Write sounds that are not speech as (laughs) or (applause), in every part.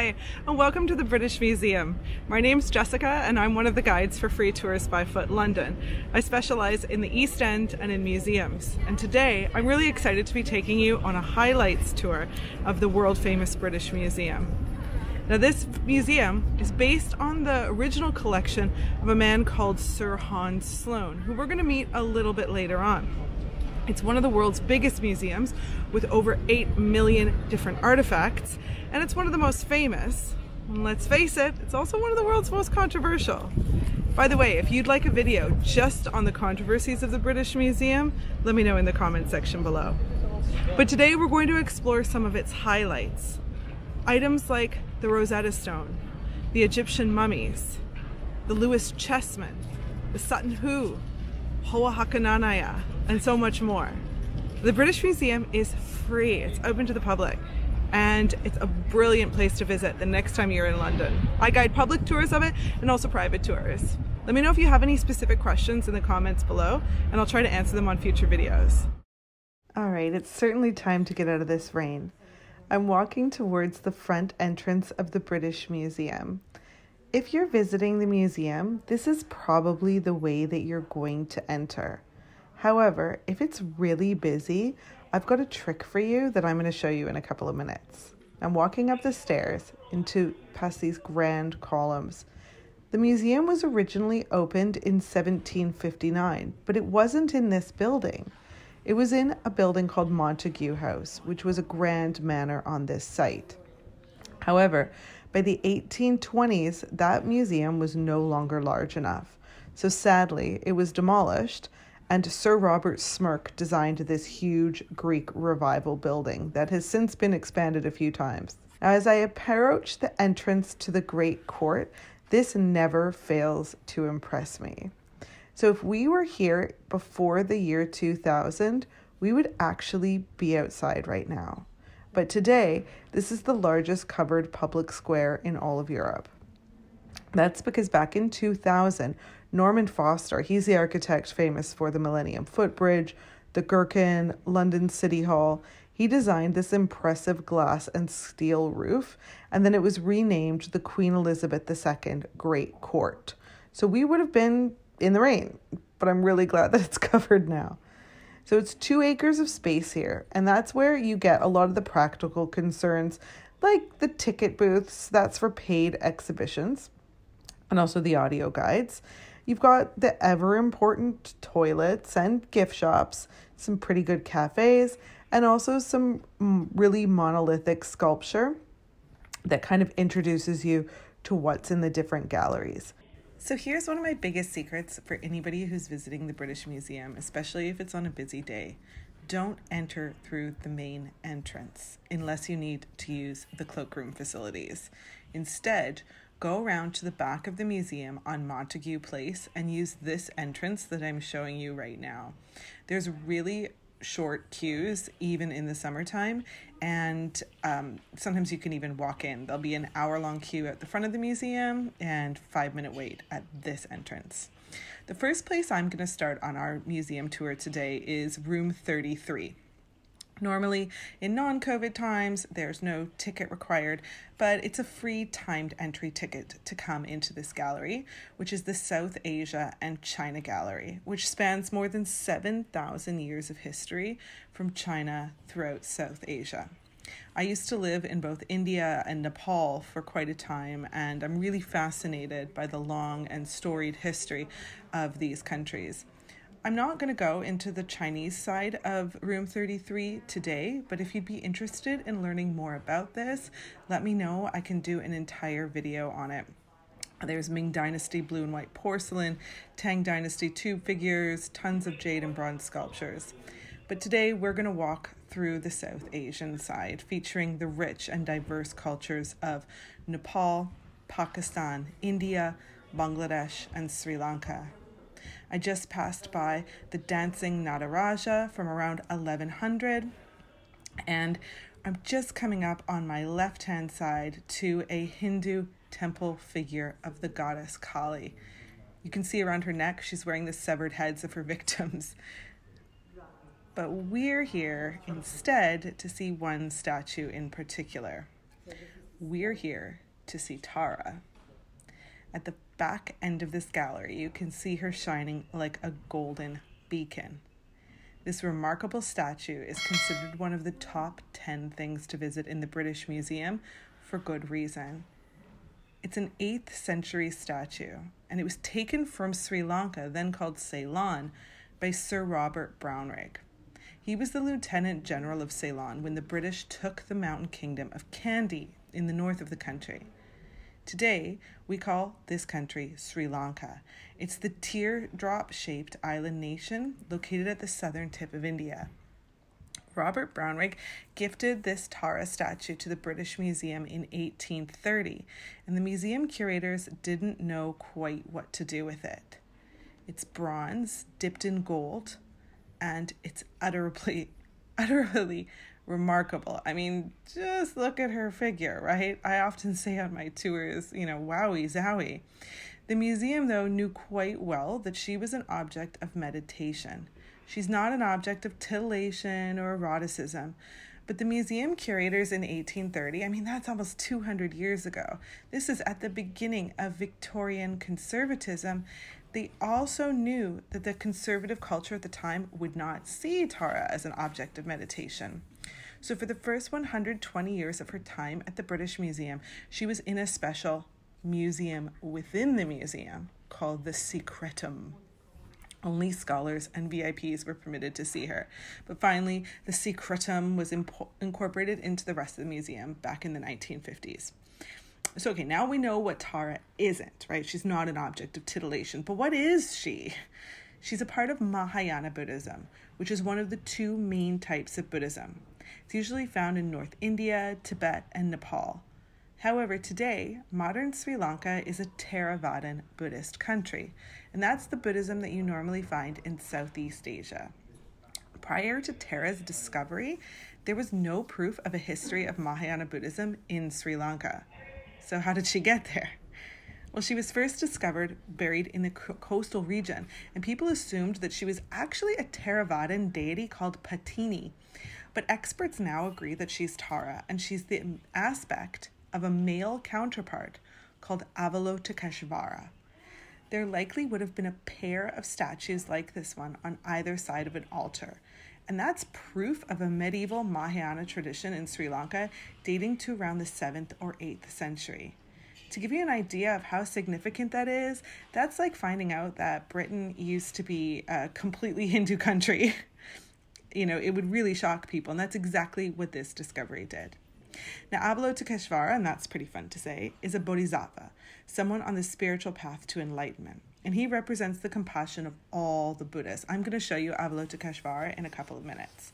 Hi, and welcome to the British Museum. My name's Jessica, and I'm one of the guides for Free Tours by Foot London. I specialize in the East End and in museums. And today, I'm really excited to be taking you on a highlights tour of the world famous British Museum. Now, this museum is based on the original collection of a man called Sir Hans Sloane, who we're going to meet a little bit later on. It's one of the world's biggest museums with over 8 million different artifacts, and it's one of the most famous. And let's face it, it's also one of the world's most controversial. By the way, if you'd like a video just on the controversies of the British Museum, let me know in the comment section below. But today we're going to explore some of its highlights. Items like the Rosetta Stone, the Egyptian mummies, the Lewis Chessmen, the Sutton Hoo, Hoa and so much more. The British Museum is free, it's open to the public, and it's a brilliant place to visit the next time you're in London. I guide public tours of it and also private tours. Let me know if you have any specific questions in the comments below, and I'll try to answer them on future videos. All right, it's certainly time to get out of this rain. I'm walking towards the front entrance of the British Museum. If you're visiting the museum, this is probably the way that you're going to enter. However, if it's really busy, I've got a trick for you that I'm going to show you in a couple of minutes. I'm walking up the stairs into past these grand columns. The museum was originally opened in 1759, but it wasn't in this building. It was in a building called Montagu House, which was a grand manor on this site. However, by the 1820s, that museum was no longer large enough. So sadly, it was demolished, and Sir Robert Smirke designed this huge Greek revival building that has since been expanded a few times. Now, as I approach the entrance to the Great Court, this never fails to impress me. So, if we were here before the year 2000, we would actually be outside right now. But today, this is the largest covered public square in all of Europe. That's because back in 2000, Norman Foster, he's the architect famous for the Millennium Footbridge, the Gherkin, London City Hall. He designed this impressive glass and steel roof, and then it was renamed the Queen Elizabeth II Great Court. So we would have been in the rain, but I'm really glad that it's (laughs) covered now. So it's two acres of space here, and that's where you get a lot of the practical concerns, like the ticket booths, that's for paid exhibitions, and also the audio guides. You've got the ever important toilets and gift shops, some pretty good cafes, and also some mm, really monolithic sculpture that kind of introduces you to what's in the different galleries. So here's one of my biggest secrets for anybody who's visiting the British Museum, especially if it's on a busy day. Don't enter through the main entrance unless you need to use the cloakroom facilities. Instead, go around to the back of the museum on Montague Place and use this entrance that I'm showing you right now. There's really short queues even in the summertime. And um, sometimes you can even walk in. There'll be an hour long queue at the front of the museum and five minute wait at this entrance. The first place i'm going to start on our museum tour today is room 33 Normally, in non COVID times, there's no ticket required, but it's a free timed entry ticket to come into this gallery, which is the South Asia and China Gallery, which spans more than 7,000 years of history from China throughout South Asia. I used to live in both India and Nepal for quite a time, and I'm really fascinated by the long and storied history of these countries. I'm not going to go into the Chinese side of Room 33 today, but if you'd be interested in learning more about this, let me know. I can do an entire video on it. There's Ming Dynasty blue and white porcelain, Tang Dynasty tube figures, tons of jade and bronze sculptures. But today we're going to walk through the South Asian side, featuring the rich and diverse cultures of Nepal, Pakistan, India, Bangladesh, and Sri Lanka. I just passed by the Dancing Nataraja from around 1100, and I'm just coming up on my left hand side to a Hindu temple figure of the goddess Kali. You can see around her neck, she's wearing the severed heads of her (laughs) victims. But we're here instead to see one statue in particular. we're here to see Tara. At the back end of this gallery, you can see her shining like a golden beacon. This remarkable statue is considered one of the top 10 things to visit in the British Museum for good reason. It's an 8th century statue, and it was taken from Sri Lanka, then called Ceylon, by Sir Robert Brownrigg. He was the Lieutenant General of Ceylon when the British took the mountain kingdom of Kandy in the north of the country. Today, we call this country Sri Lanka. It's the teardrop shaped island nation located at the southern tip of India. Robert Brownrigg gifted this Tara statue to the British Museum in 1830, and the museum curators didn't know quite what to do with it. It's bronze, dipped in gold, and it's (laughs) utterly, utterly remarkable. I mean, just look at her figure, right? I often say on my tours, you know, wowie zowie. The museum, though, knew quite well that she was an object of meditation. She's not an object of titillation or eroticism. But the museum curators in 1830, I mean, that's almost 200 years ago. This is at the beginning of Victorian conservatism. They also knew that the conservative culture at the time would not see Tara as an object of meditation. So, for the first 120 years of her time at the British Museum, she was in a special museum within the museum called the Secretum. Only scholars and VIPs were permitted to see her. But finally, the secretum was impo- incorporated into the rest of the museum back in the 1950s. So, okay, now we know what Tara isn't, right? She's not an object of titillation. But what is she? She's a part of Mahayana Buddhism, which is one of the two main types of Buddhism. It's usually found in North India, Tibet, and Nepal. However, today, modern Sri Lanka is a Theravadan Buddhist country, and that's the Buddhism that you normally find in Southeast Asia. Prior to Tara's discovery, there was no proof of a history of Mahayana Buddhism in Sri Lanka. So, how did she get there? Well, she was first discovered buried in the coastal region, and people assumed that she was actually a Theravadan deity called Pattini. But experts now agree that she's Tara, and she's the aspect of a male counterpart called Avalokiteshvara. There likely would have been a pair of statues like this one on either side of an altar. And that's proof of a medieval Mahayana tradition in Sri Lanka dating to around the 7th or 8th century. To give you an idea of how significant that is, that's like finding out that Britain used to be a completely (laughs) Hindu country. You know, it would really shock people, and that's exactly what this discovery did. Now, Avalokiteshvara, and that's pretty fun to say, is a bodhisattva, someone on the spiritual path to enlightenment. And he represents the compassion of all the Buddhists. I'm going to show you Avalokiteshvara in a couple of minutes.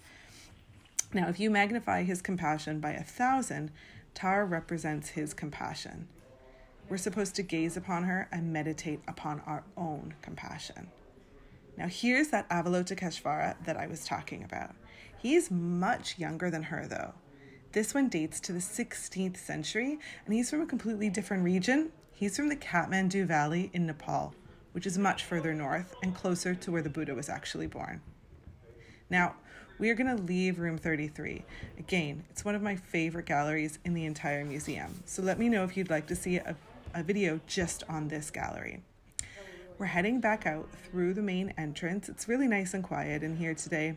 Now, if you magnify his compassion by a thousand, Tara represents his compassion. We're supposed to gaze upon her and meditate upon our own compassion. Now, here's that Avalokiteshvara that I was talking about. He's much younger than her, though. This one dates to the 16th century, and he's from a completely different region. He's from the Kathmandu Valley in Nepal, which is much further north and closer to where the Buddha was actually born. Now, we are going to leave room 33. Again, it's one of my favorite galleries in the entire museum, so let me know if you'd like to see a, a video just on this gallery. We're heading back out through the main entrance. It's really nice and quiet in here today.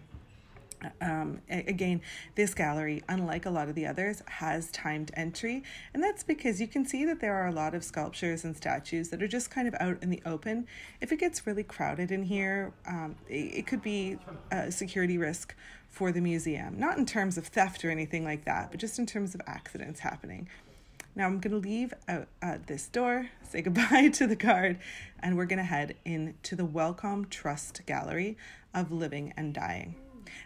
Um, again, this gallery, unlike a lot of the others, has timed entry, and that's because you can see that there are a lot of sculptures and statues that are just kind of out in the open. If it gets really crowded in here, um, it, it could be a security risk for the museum. Not in terms of theft or anything like that, but just in terms of accidents happening. Now I'm going to leave out uh, this door, (laughs) say goodbye to the guard, and we're going to head into the Wellcome Trust Gallery of Living and Dying.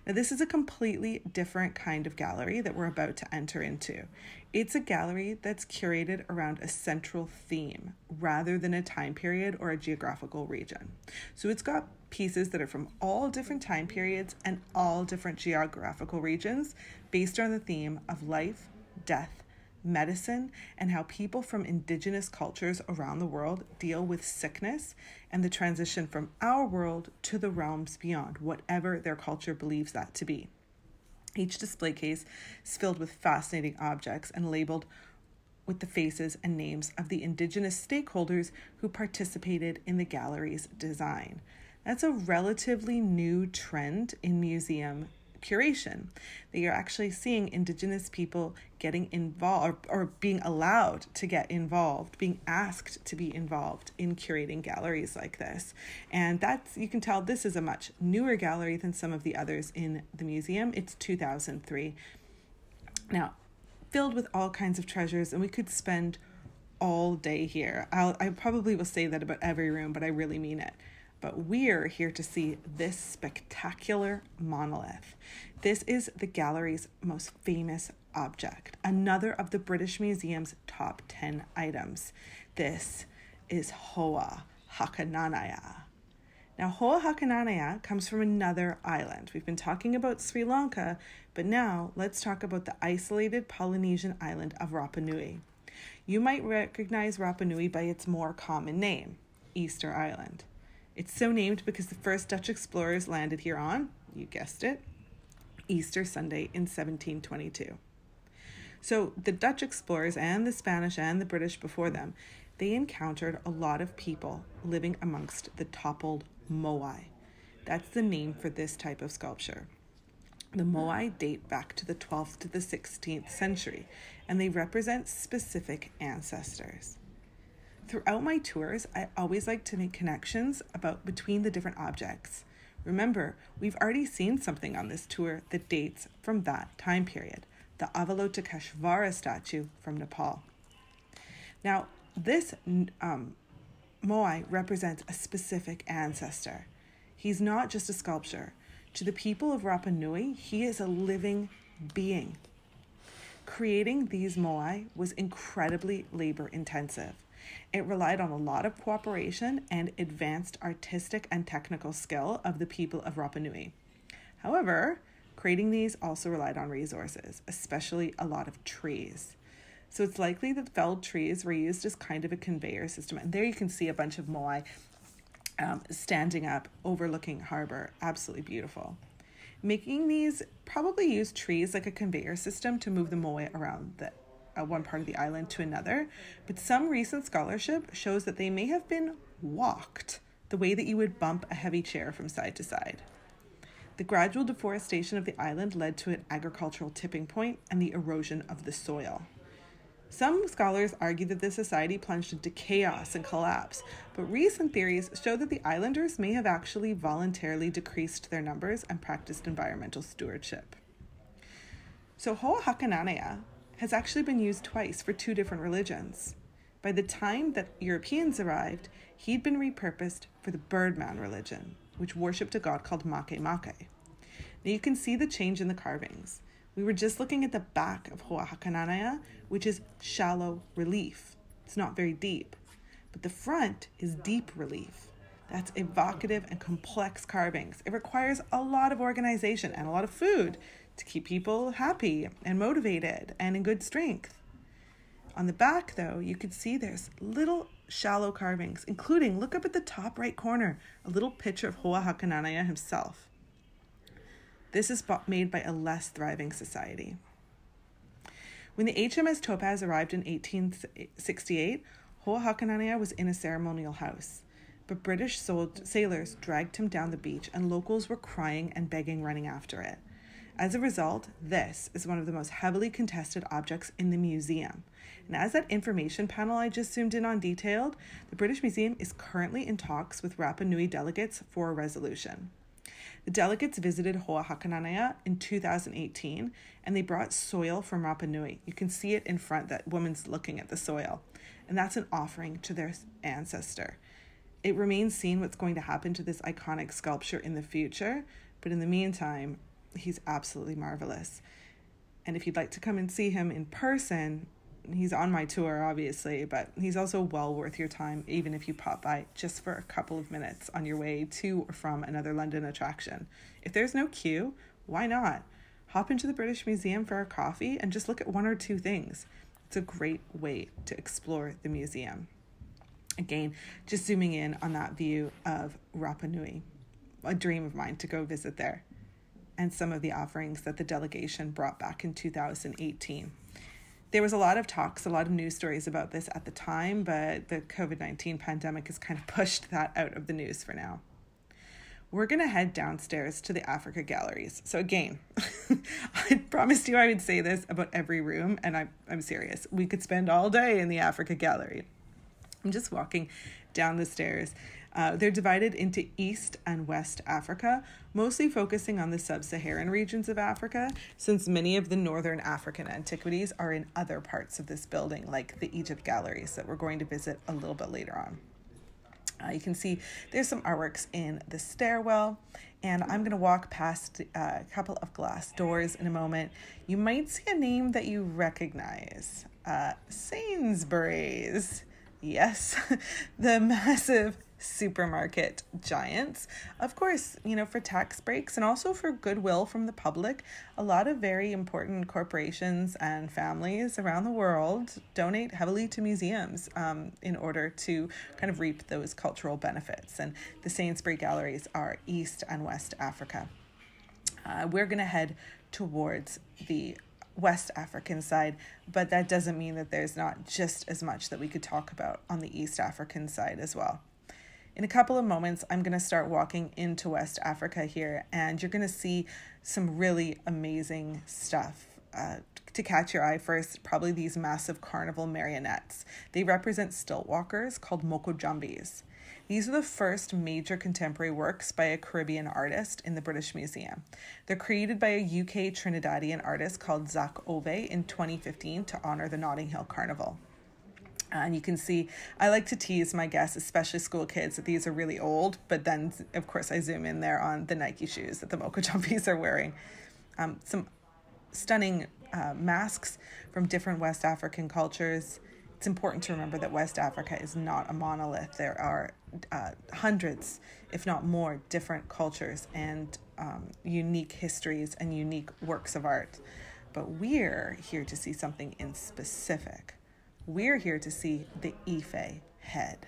Now, this is a completely different kind of gallery that we're about to enter into. It's a gallery that's curated around a central theme rather than a time period or a geographical region. So it's got pieces that are from all different time periods and all different geographical regions based on the theme of life, death, medicine, and how people from indigenous cultures around the world deal with sickness and the transition from our world to the realms beyond, whatever their culture believes that to be. Each display case is filled with fascinating objects and labeled with the faces and names of the Indigenous stakeholders who participated in the gallery's design. That's a relatively new trend in museum curation that you're actually seeing indigenous people getting involved or, or, being allowed to get involved being asked to be involved in curating galleries like this. And that's you can tell this is a much newer gallery than some of the others in the museum. It's 2003 now filled with all kinds of treasures and we could spend all day here. I'll, i probably will say that about every room but i really mean it but we're here to see this spectacular monolith. This is the gallery's most famous object, another of the British Museum's top 10 items. This is Hoa Hakananai'a. Now, Hoa Hakananai'a comes from another island. We've been talking about Sri Lanka, but now let's talk about the isolated Polynesian island of Rapa Nui. You might recognize Rapa Nui by its more common name, Easter Island. It's so named because the first Dutch explorers landed here on, you guessed it, Easter Sunday in 1722. So the Dutch explorers and the Spanish and the British before them, they encountered a lot of people living amongst the toppled moai. That's the name for this type of sculpture. The moai date back to the 12th to the 16th century, and they represent specific ancestors. Throughout my tours, I always like to make connections about between the different objects. Remember, we've already seen something on this tour that dates from that time period, the Avalokiteshvara statue from Nepal. Now, this um, Moai represents a specific ancestor. He's not just a sculpture. To the people of Rapa Nui, he is a living being. Creating these Moai was incredibly labor intensive. It relied on a lot of cooperation and advanced artistic and technical skill of the people of Rapa Nui. However, creating these also relied on resources, especially a lot of trees. So it's likely that felled trees were used as kind of a conveyor system. And there you can see a bunch of moai um, standing up overlooking harbor. Absolutely beautiful. Making these probably used trees like a conveyor system to move the moai around the uh, one part of the island to another, but some recent scholarship shows that they may have been walked the way that you would bump a heavy chair from side to side. The gradual deforestation of the island led to an agricultural tipping point and the erosion of the soil. Some scholars argue that the society plunged into chaos and collapse, but recent theories show that the islanders may have actually voluntarily decreased their numbers and practiced environmental stewardship. So Hoa Hakananai'a has actually been used twice for two different religions. By the time that Europeans arrived, he'd been repurposed for the Birdman religion, which worshipped a god called Makemake. Now you can see the change in the carvings. We were just looking at the back of Hoa Hakananai'a, which is shallow relief. It's not very deep. But the front is deep relief. That's evocative and complex carvings. It requires a lot of organization and a lot of food to keep people happy and motivated and in good strength. On the back, though, you can see there's little shallow carvings, including, look up at the top right corner, a little picture of Hoa Hakananai'a himself. This is made by a less thriving society. When the HMS Topaz arrived in 1868, Hoa Hakananai'a was in a ceremonial house. But British sailors dragged him down the beach, and locals were crying and begging running after it. As a result, this is one of the most heavily contested objects in the museum. And as that information panel I just zoomed in on detailed, the British Museum is currently in talks with Rapa Nui delegates for a resolution. The delegates visited Hoa Hakananai'a in 2018 and they brought soil from Rapa Nui. You can see it in front, that woman's looking at the soil. And that's an offering to their ancestor. It remains seen what's going to happen to this iconic sculpture in the future, but in the meantime, he's absolutely marvelous. And if you'd like to come and see him in person, he's on my tour, obviously, but he's also well worth your time, even if you pop by just for a couple of minutes on your way to or from another London attraction. If there's no queue, why not? Hop into the British Museum for a coffee and just look at one or two things. It's a great way to explore the museum. Again, just zooming in on that view of Rapa Nui, a dream of mine to go visit there and some of the offerings that the delegation brought back in 2018. there was a lot of talks, a lot of news stories about this at the time, but the COVID 19 pandemic has kind of (laughs) pushed that out of the news for now. We're going to head downstairs to the Africa galleries. So, again, (laughs) I promised you I would say this about every room, and I'm, I'm serious. We could spend all day in the Africa gallery. I'm just walking down the stairs uh, they're divided into East and West Africa, mostly focusing on the sub Saharan regions of Africa, since many of the northern African antiquities are in other parts of this building, like the Egypt galleries that we're going to visit a little bit later on. Uh, you can see there's some artworks in the stairwell, and I'm going to walk past uh, a couple of glass doors in a moment. You might see a name that you recognize uh, Sainsbury's. Yes, (laughs) the massive supermarket giants. Of course, you know, for tax breaks and also for goodwill from the public, a lot of very important corporations and families around the world donate heavily to museums um, in order to kind of reap those cultural benefits. And the Sainsbury galleries are East and West Africa. Uh, we're going to head towards the West African side, but that doesn't mean that there's not just as much that we could talk about on the East African side as well. In a couple of moments, I'm going to start walking into West Africa here, and you're going to see some really amazing stuff. Uh, to catch your eye first, probably these massive carnival marionettes. They represent stilt walkers called mokojambis. These are the first major contemporary works by a Caribbean artist in the British Museum. They're created by a UK Trinidadian artist called Zak Ové in 2015 to honor the Notting Hill Carnival. And you can see, I like to tease my guests, especially school kids, that these are really old. But then, of course, I zoom in there on the Nike shoes that the Mokojambis (laughs) are wearing. Um, some stunning uh, masks from different West African cultures. It's important to remember that West Africa is not a monolith. There are uh, hundreds, if not more, different cultures and um, unique histories and unique works of art. But we're here to see something in specific. We're here to see the Ife head.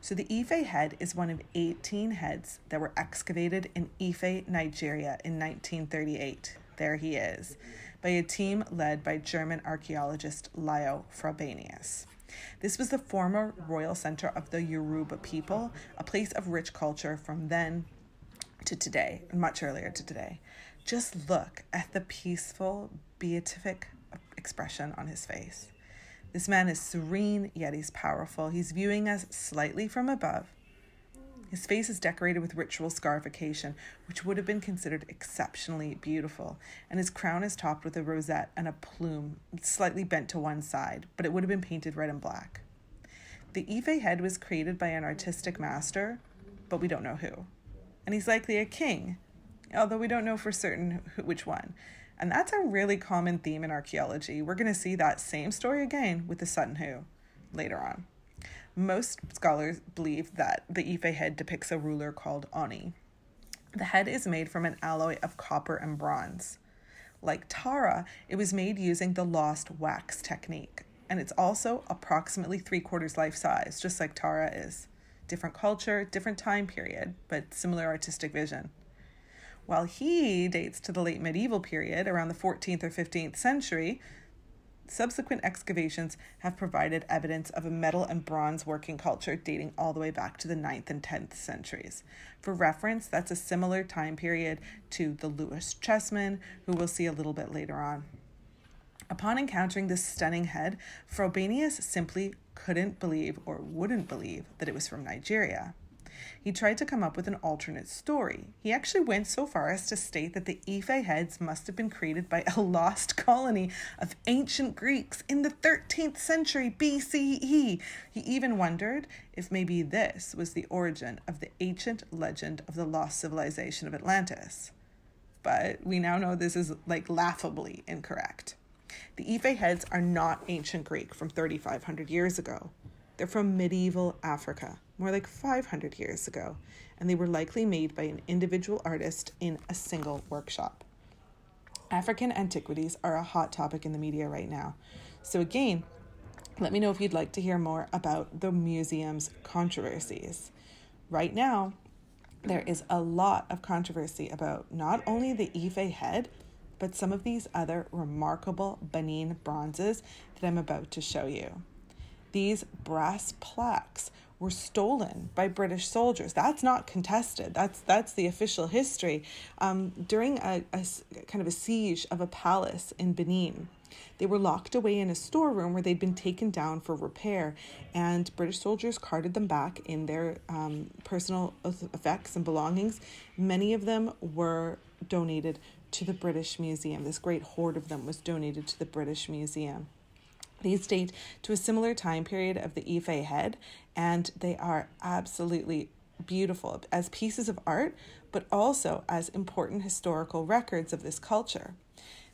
So, the Ife head is one of 18 heads that were excavated in Ife, Nigeria in 1938. There he is, by a team led by German archaeologist Leo Frobenius. This was the former royal center of the Yoruba people, a place of rich culture from then to today, much earlier to today. Just look at the peaceful, beatific expression on his face. This man is serene, yet he's powerful. He's viewing us slightly from above. His face is decorated with ritual scarification, which would have been considered exceptionally beautiful, and his crown is topped with a rosette and a plume, slightly bent to one side, but it would have been painted red and black. The Ife head was created by an artistic master, but we don't know who. And he's likely a king, although we don't know for certain which one. And that's a really common theme in archaeology. We're going to see that same story again with the Sutton Hoo later on. Most scholars believe that the Ife head depicts a ruler called Ooni. The head is made from an alloy of copper and bronze. Like Tara, it was made using the lost wax technique, and it's also approximately three quarters life size, just like Tara is. Different culture, different time period, but similar artistic vision while he dates to the late medieval period, around the 14th or 15th century. Subsequent excavations have provided evidence of a metal and bronze working culture dating all the way back to the 9th and 10th centuries. For reference, that's a similar time period to the Lewis chessmen, who we'll see a little bit later on. Upon encountering this stunning head, Frobenius simply couldn't believe or wouldn't believe that it was from Nigeria. He tried to come up with an alternate story. He actually went so far as to state that the Ife heads must have been created by a (laughs) lost colony of ancient Greeks in the 13th century BCE. He even wondered if maybe this was the origin of the ancient legend of the lost civilization of Atlantis. But we now know this is like laughably incorrect. The Ife heads are not ancient Greek from 3,500 years ago. They're from medieval Africa, more like 500 years ago, and they were likely made by an individual artist in a single workshop. African antiquities are a hot topic in the media right now. So, again, let me know if you'd like to hear more about the museum's controversies. Right now, there is a lot of controversy about not only the Ife head, but some of these other remarkable Benin bronzes that I'm about to show you. These brass plaques were stolen by British soldiers. That's not contested. That's that's the official history. Um, during a, a kind of a siege of a palace in Benin, they were locked away in a storeroom where they'd been taken down for repair, and British soldiers carted them back in their um, personal effects and belongings. Many of them were donated to the British Museum. This great hoard of them was donated to the British Museum. These date to a similar time period of the Ife head, and they are absolutely beautiful as pieces of art, but also as important historical records of this culture.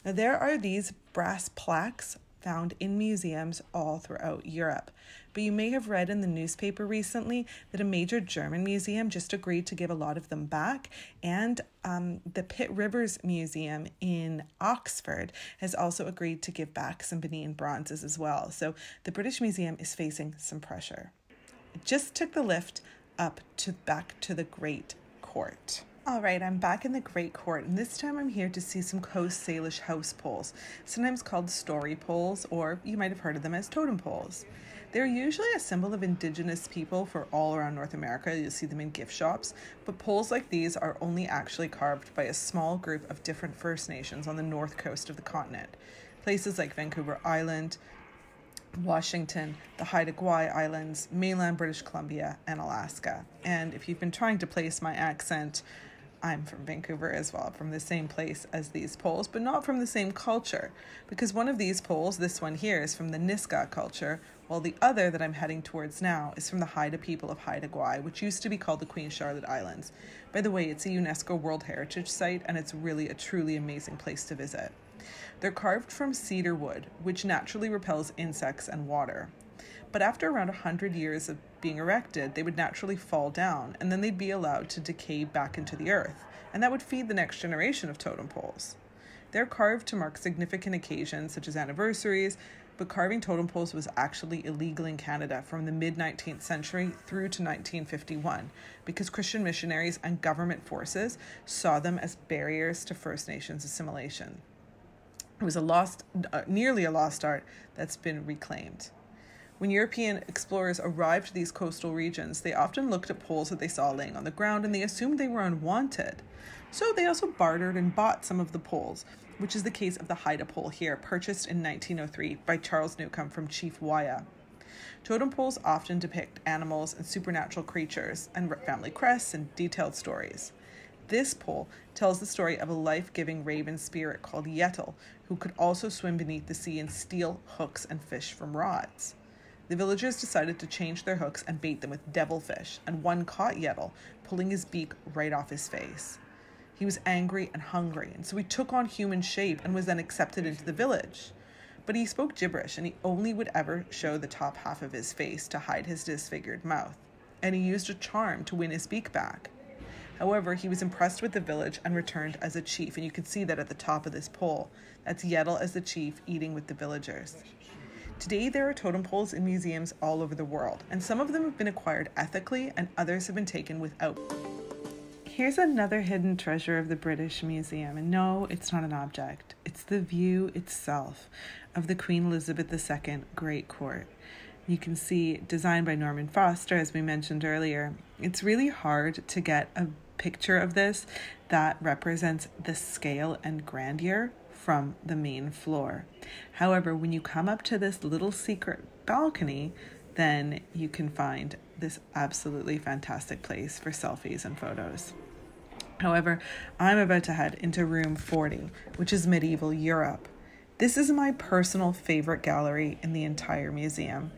Now, there are these brass plaques found in museums all throughout Europe. But you may have read in the newspaper recently that a major German museum just agreed to give a lot of them back, and um, the Pitt Rivers Museum in Oxford has also agreed to give back some Benin bronzes as well. So the British Museum is facing some pressure. It just took the lift up to back to the Great Court. All right, I'm back in the Great Court, and this time I'm here to see some Coast Salish house poles, sometimes called story poles, or you might have heard of them as totem poles. They're usually a symbol of indigenous people for all around North America. You'll see them in gift shops, but poles like these are only actually carved by a small group of different First Nations on the north coast of the continent. Places like Vancouver Island, Washington, the Haida Gwaii Islands, mainland British Columbia, and Alaska. And if you've been trying to place my accent, I'm from Vancouver as well, from the same place as these poles, but not from the same culture. Because one of these poles, this one here, is from the Nisga'a culture, while the other that I'm heading towards now is from the Haida people of Haida Gwaii, which used to be called the Queen Charlotte Islands. By the way, it's a UNESCO World Heritage Site, and it's really a truly amazing place to visit. They're carved from cedar wood, which naturally repels insects and water. But after around 100 years of being erected, they would naturally fall down and then they'd be allowed to decay back into the earth, and that would feed the next generation of totem poles. They're carved to mark significant occasions such as anniversaries, but carving totem poles was actually illegal in Canada from the mid 19th century through to 1951 because Christian missionaries and government forces saw them as barriers to First Nations assimilation. It was a lost, uh, nearly a lost art that's been reclaimed. When European explorers arrived to these coastal regions, they often looked at poles that they saw laying on the ground and they assumed they were unwanted. So they also bartered and bought some of the poles, which is the case of the Haida pole here, purchased in 1903 by Charles Newcombe from Chief Waiya. Totem poles often depict animals and supernatural creatures, and family crests and detailed stories. This pole tells the story of a life giving raven spirit called Yetel, who could also swim beneath the sea and steal hooks and fish from rods. The villagers decided to change their hooks and bait them with devilfish, and one caught Yetel, pulling his beak right off his face. He was angry and hungry, and so he took on human shape and was then accepted into the village. But he spoke gibberish, and he only would ever show the top half of his face to hide his disfigured mouth, and he used a charm to win his beak back. However, he was impressed with the village and returned as a chief, and you can see that at the top of this pole. That's Yetel as the chief eating with the villagers. Today, there are totem poles in museums all over the world, and some of them have been acquired ethically and others have been taken without. Here's another hidden treasure of the British Museum, and no, it's not an object, it's the view itself of the Queen Elizabeth II Great Court. You can see, designed by Norman Foster, as we mentioned earlier. It's really hard to get a picture of this that represents the scale and grandeur from the main floor. However, when you come up to this little secret balcony, then you can find this absolutely fantastic place for selfies and photos. However, I'm about to head into room 40, which is medieval Europe. This is my personal favorite gallery in the entire museum.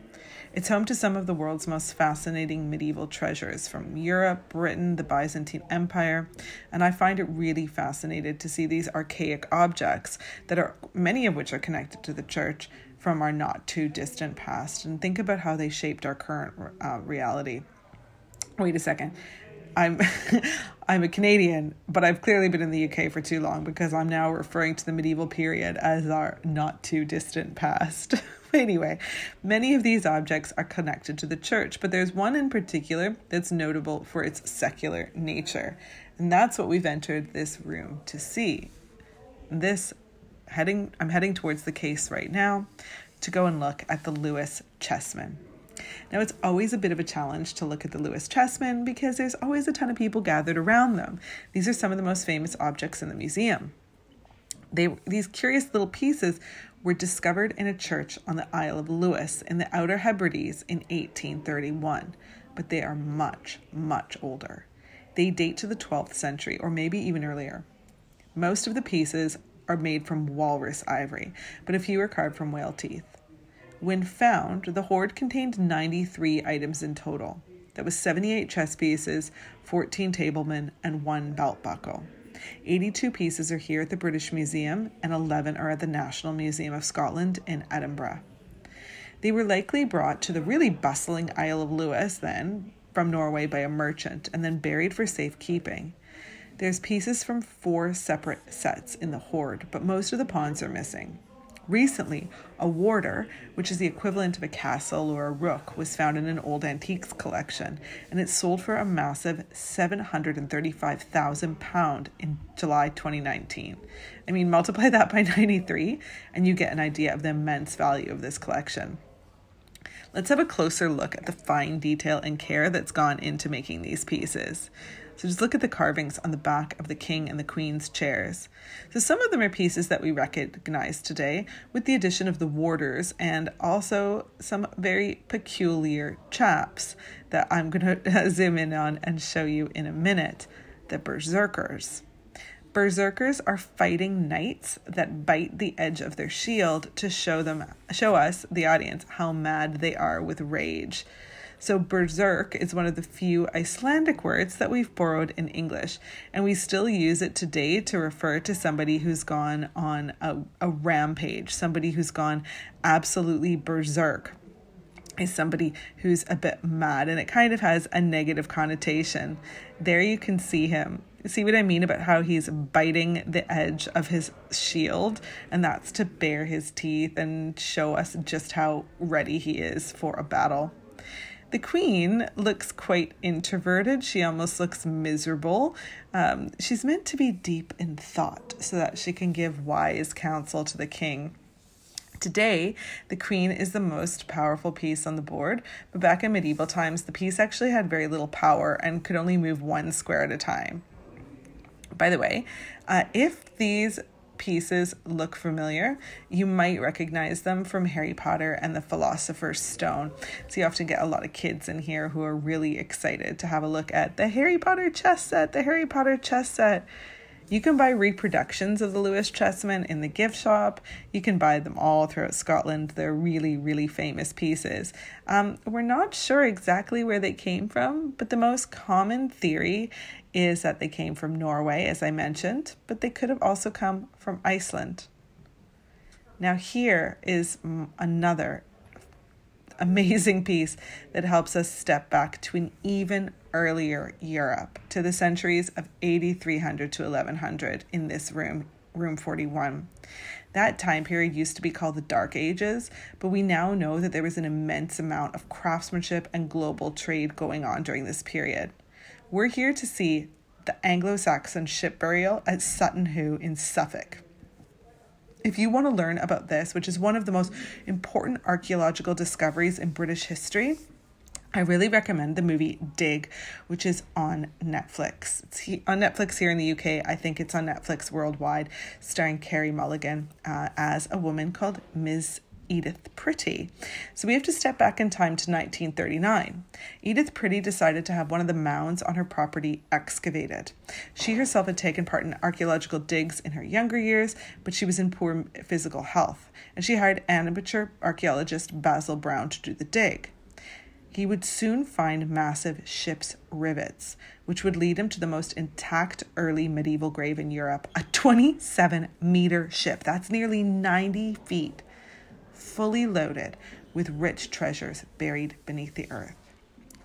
It's home to some of the world's most fascinating medieval treasures from Europe, Britain, the Byzantine Empire, and I find it really fascinating to see these archaic objects that are many of which are connected to the church from our not too distant past and think about how they shaped our current uh, reality. Wait a second. I'm (laughs) I'm a Canadian, but I've clearly been in the UK for too long because I'm now referring to the medieval period as our not too distant past. (laughs) anyway, many of these objects are connected to the church, but there's one in particular that's notable for its secular nature. And that's what we've entered this room to see. this heading I'm heading towards the case right now to go and look at the Lewis Chessmen. Now, it's always a bit of a challenge to look at the Lewis Chessmen because there's always a ton of people gathered around them. These are some of the most famous objects in the museum. They, these curious little pieces were discovered in a church on the Isle of Lewis in the Outer Hebrides in 1831, but they are much, much older. They date to the 12th century or maybe even earlier. Most of the pieces are made from walrus ivory, but a few are carved from whale teeth. When found, the hoard contained 93 items in total. That was 78 chess pieces, 14 tablemen, and one belt buckle. 82 pieces are here at the British Museum, and 11 are at the National Museum of Scotland in Edinburgh. They were likely brought to the really bustling Isle of Lewis then from Norway by a merchant and then buried for safekeeping. There's pieces from four separate sets in the hoard, but most of the pawns are missing. Recently, a warder, which is the equivalent of a castle or a rook, was found in an old antiques collection, and it sold for a massive £735,000 in July 2019. I mean, multiply that by (laughs) 93, and you get an idea of the immense value of this collection. Let's have a closer look at the fine detail and care that's gone into making these pieces. So just look at the carvings on the back of the king and the queen's chairs. So some of them are pieces that we recognize today, with the addition of the warders and also some very peculiar chaps that I'm going (laughs) to zoom in on and show you in a minute the berserkers. Berserkers are fighting knights that bite the edge of their shield to show them show us the audience how mad they are with rage. So, berserk is one of the few Icelandic words that we've borrowed in English, and we still use it today to refer to somebody who's gone on a, a rampage, somebody who's gone absolutely berserk. Is somebody who's a bit mad, and it kind of has a negative connotation. There you can see him. See what I mean about how he's biting the edge of his shield, and that's to bare his teeth and show us just how ready he is for a battle. The queen looks quite introverted. She almost looks miserable. Um, she's meant to be deep in thought so that she can give wise counsel to the king. Today, the queen is the most powerful piece on the board, but back in medieval times, the piece actually had very little power and could only move one square at a time. By the way, uh, if these pieces look familiar, you might recognize them from Harry Potter and the Philosopher's Stone. So you often get a lot of kids in here who are really excited to have a look at the Harry Potter chess set, the Harry Potter chess set. You can buy reproductions of the Lewis Chessmen in the gift shop. You can buy them all throughout Scotland. They're really, really famous pieces. Um, we're not sure exactly where they came from, but the most common theory is that they came from Norway, as I mentioned, but they could have also come from Iceland. Now, here is another amazing piece that helps us step back to an even earlier Europe, to the centuries of 8300 to 1100 in this room, room 41. That time period used to be called the Dark Ages, but we now know that there was an immense amount of craftsmanship and global trade going on during this period. We're here to see the Anglo Saxon ship burial at Sutton Hoo in Suffolk. If you want to learn about this, which is one of the most important archaeological discoveries in British history, I really recommend the movie Dig, which is on Netflix. It's on Netflix here in the UK. I think it's on Netflix worldwide, starring Carey Mulligan uh, as a woman called Ms. Edith Pretty. So we have to step back in time to 1939. Edith Pretty decided to have one of the mounds on her property excavated. She herself had taken part in archaeological digs in her younger years, but she was in poor physical health, and she hired amateur archaeologist Basil Brown to do the dig. He would soon find massive ship's rivets, which would lead him to the most intact early medieval grave in Europe a 27 meter ship. That's nearly 90 feet fully loaded with rich treasures buried beneath the earth.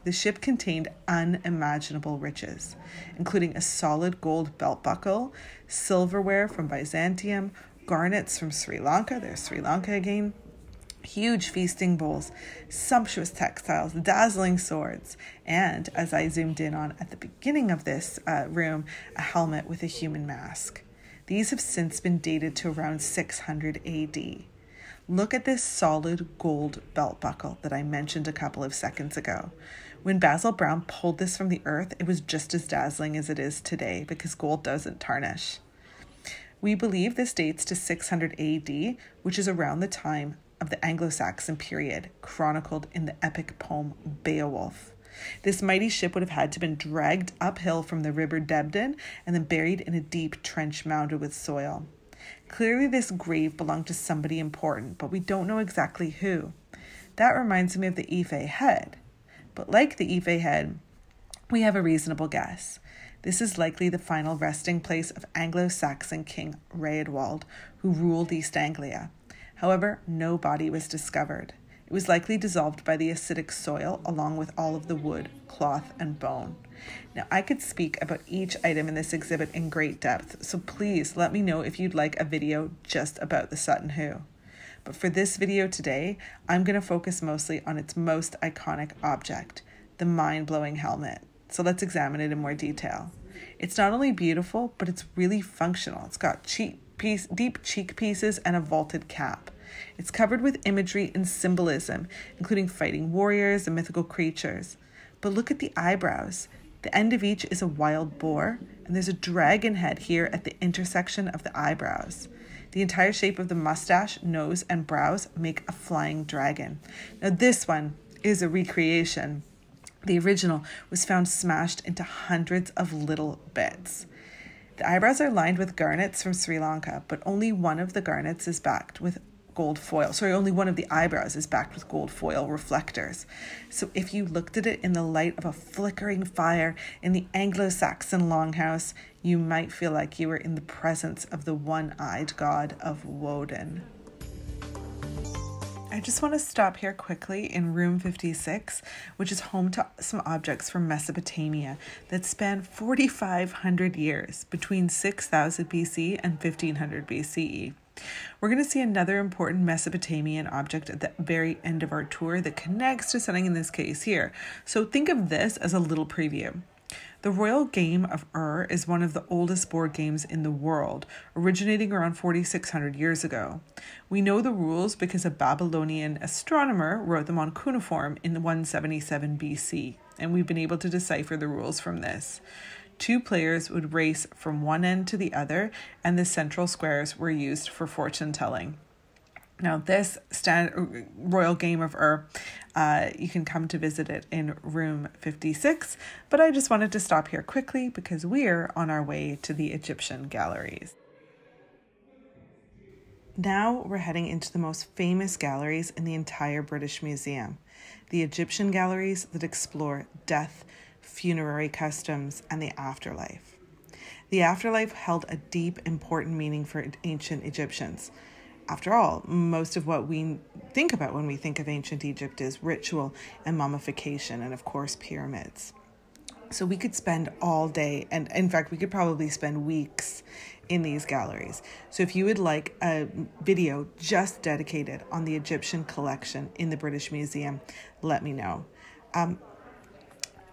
The ship contained unimaginable riches, including a solid gold belt buckle, silverware from Byzantium, garnets from Sri Lanka, there's Sri Lanka again, huge feasting bowls, sumptuous textiles, dazzling swords, and, as I zoomed in on at the beginning of this uh, room, a helmet with a human mask. These have since been dated to around 600 AD. Look at this solid gold belt buckle that I mentioned a couple of seconds ago. When Basil Brown pulled this from the earth, it was just as dazzling as it is today because gold doesn't tarnish. We believe this dates to 600 AD, which is around the time of the Anglo Saxon period, chronicled in the epic poem Beowulf. This mighty ship would have had to been dragged uphill from the river Deben and then buried in a deep trench mounded with soil. Clearly, this grave belonged to somebody important, but we don't know exactly who. That reminds me of the Ife head. But like the Ife head, we have a reasonable guess. This is likely the final resting place of Anglo Saxon King Raedwald, who ruled East Anglia. However, no body was discovered. It was likely dissolved by the acidic soil along with all of the wood, cloth, and bone. Now, I could speak about each item in this exhibit in great depth, so please let me know if you'd like a video just about the Sutton Hoo. But for this video today, I'm going to focus mostly on its most iconic object, the mind blowing helmet. So let's examine it in more detail. It's not only beautiful, but it's really functional. It's got cheek piece, deep cheek pieces and a vaulted cap. It's covered with imagery and symbolism, including fighting warriors and mythical creatures. But look at the eyebrows. The end of each is a wild boar, and there's a dragon head here at the intersection of the eyebrows. The entire shape of the mustache, nose, and brows make a flying dragon. Now, this one is a recreation. The original was found smashed into hundreds of little bits. The eyebrows are lined with garnets from Sri Lanka, but only one of the garnets is backed with gold foil. Sorry, only one of the eyebrows is backed with gold foil reflectors. So if you looked at it in the light of a flickering fire in the Anglo Saxon longhouse, you might feel like you were in the presence of the one eyed god of Woden. I just want to stop here quickly in room 56, which is home to some objects from Mesopotamia that span 4,500 years between 6000 BC and 1500 BCE. We're going to see another important Mesopotamian object at the very end of our tour that connects to something in this case here. So think of this as a little preview. The Royal Game of Ur is one of the oldest board games in the world, originating around 4,600 years ago. We know the rules because a Babylonian astronomer wrote them on cuneiform in 177 BC, and we've been able to decipher the rules from this. Two players would race from one end to the other, and the central squares were used for fortune telling. Now, this stand, Royal Game of Ur, uh, you can come to visit it in room 56, but I just wanted to stop here quickly because we're on our way to the Egyptian galleries. Now we're heading into the most famous galleries in the entire British Museum the Egyptian galleries that explore death, funerary customs, and the afterlife. The afterlife held a deep, important meaning for ancient Egyptians. After all, most of what we think about when we think of ancient Egypt is ritual and mummification, and of course, pyramids. So we could spend all day, and in fact, we could probably spend weeks in these galleries. So if you would like a video just dedicated on the Egyptian collection in the British Museum, let me know. Um,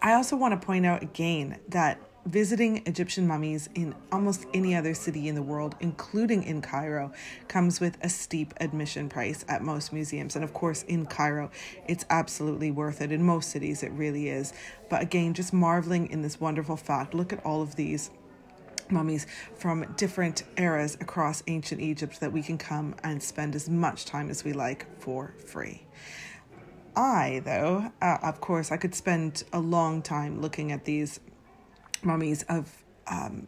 I also want to point out again that visiting Egyptian mummies in almost any other city in the world, including in Cairo, comes with a steep admission price at most museums. And of course, in Cairo, it's absolutely worth it. In most cities, it really is. But again, just marveling in this wonderful fact. Look at all of these mummies from different eras across ancient Egypt that we can come and spend as much time as we like for free. I, though, uh, of course, I could spend a long time looking at these mummies of um,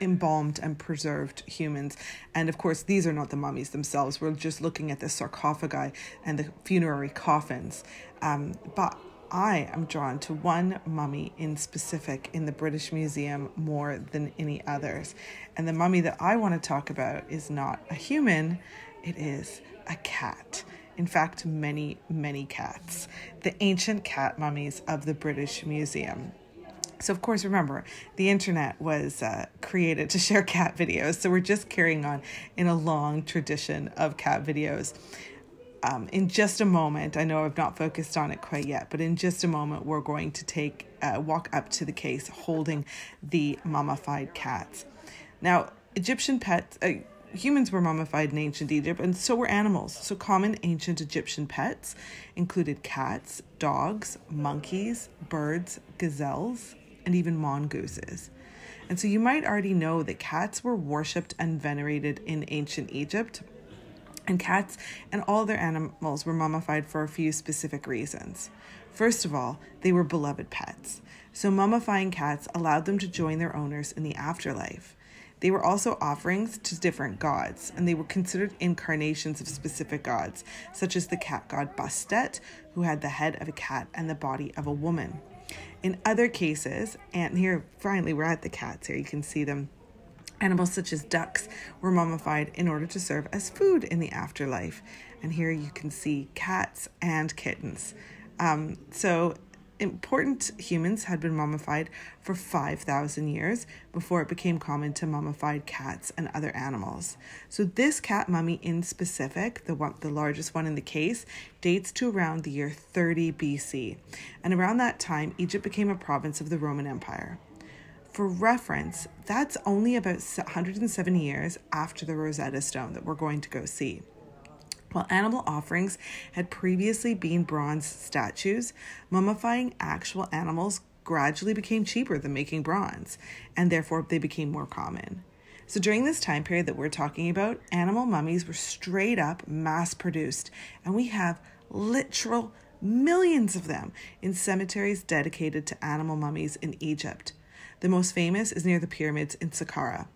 embalmed and preserved humans. And of course, these are not the mummies themselves. We're just looking at the sarcophagi and the funerary coffins. Um, but I am drawn to one mummy in specific in the British Museum more than any others. And the mummy that I want to talk about is not a human, it is a cat in fact, many, many cats, the ancient cat mummies of the British Museum. So, of course, remember, the internet was uh, created to (laughs) share cat videos. So, we're just carrying on in a long tradition of cat videos. Um, in just a moment, I know I've not focused on it quite yet, but in just a moment, we're going to take uh, walk up to the case holding the mummified cats. Now, Egyptian pets, uh, humans were mummified in ancient Egypt, and so were animals. So, common ancient Egyptian pets included cats, dogs, monkeys, birds, gazelles, and even mongooses. And so, you might already know that cats were worshipped and venerated in ancient Egypt. And cats and all their animals were mummified for a few specific reasons. First of all, they were beloved pets. So, mummifying cats allowed them to join their owners in the afterlife. They were also offerings to different gods, and they were considered incarnations of specific gods, such as the cat god Bastet, who had the head of a cat and the body of a woman. In other cases, and here finally we're at the cats here, you can see them. Animals such as ducks were mummified in order to serve as food in the afterlife. And here you can see cats and kittens. Um, so important humans had been mummified for 5,000 years before it became common to mummify cats and other animals. So this cat mummy in specific, the one, the largest one in the case, dates to around the year 30 BC. And around that time, Egypt became a province of the Roman Empire. For reference, that's only about 107 years after the Rosetta Stone that we're going to go see. While animal offerings had previously been bronze statues, mummifying actual animals gradually became cheaper than making bronze, and therefore they became more common. So, during this time period that we're talking about, animal mummies were straight up mass produced, and we have literal millions of them in cemeteries dedicated to animal mummies in Egypt. The most famous is near the pyramids in Saqqara.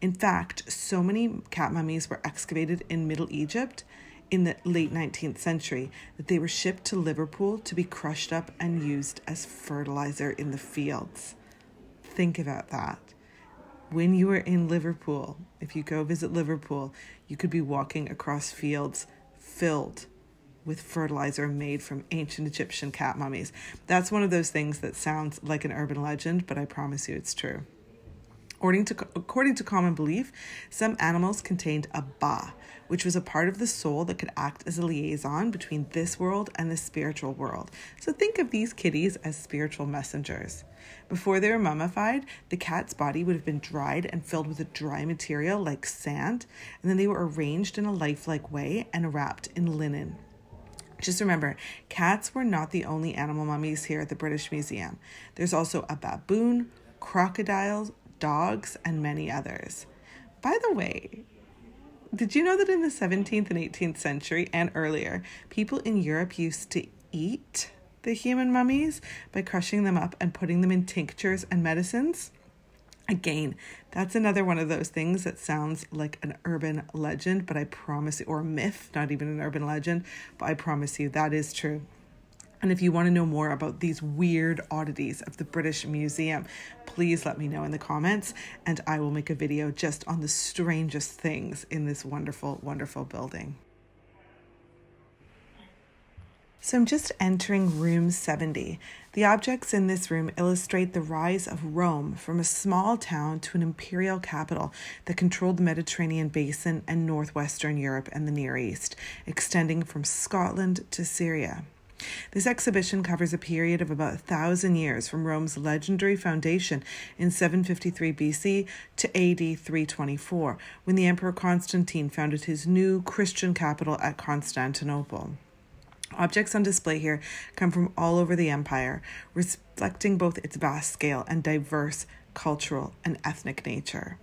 In fact, so many cat mummies were excavated in Middle Egypt in the late 19th century that they were shipped to Liverpool to be crushed up and used as fertilizer in the fields. Think about that. When you are in Liverpool, if you go visit Liverpool, you could be walking across fields filled with fertilizer made from ancient Egyptian cat mummies. That's one of those things that sounds like an urban legend, but I promise you it's true. According to, according to common belief, some animals contained a ba, which was a part of the soul that could act as a liaison between this world and the spiritual world. So think of these kitties as spiritual messengers. Before they were mummified, the cat's body would have been dried and filled with a dry material like sand, and then they were arranged in a lifelike way and wrapped in linen. Just remember, cats were not the only animal mummies here at the British Museum. There's also a baboon, crocodiles, dogs, and many others. By the way, did you know that in the 17th and 18th century and earlier, people in Europe used to eat the human mummies by crushing them up and putting them in tinctures and medicines? Again, that's another one of those things that sounds like an urban legend, but I promise, or a myth, not even an urban legend, but I promise you that is true. And if you want to know more about these weird oddities of the British Museum, please let me know in the comments, and I will make a video just on the strangest things in this wonderful, wonderful building. So I'm just entering room 70. The objects in this room illustrate the rise of Rome from a small town to an imperial capital that controlled the Mediterranean basin and northwestern Europe and the Near East, extending from Scotland to Syria. This exhibition covers a period of about a thousand years from Rome's legendary foundation in 753 BC to AD 324, when the Emperor Constantine founded his new Christian capital at Constantinople. Objects on display here come from all over the empire, reflecting both its vast scale and diverse cultural and ethnic nature.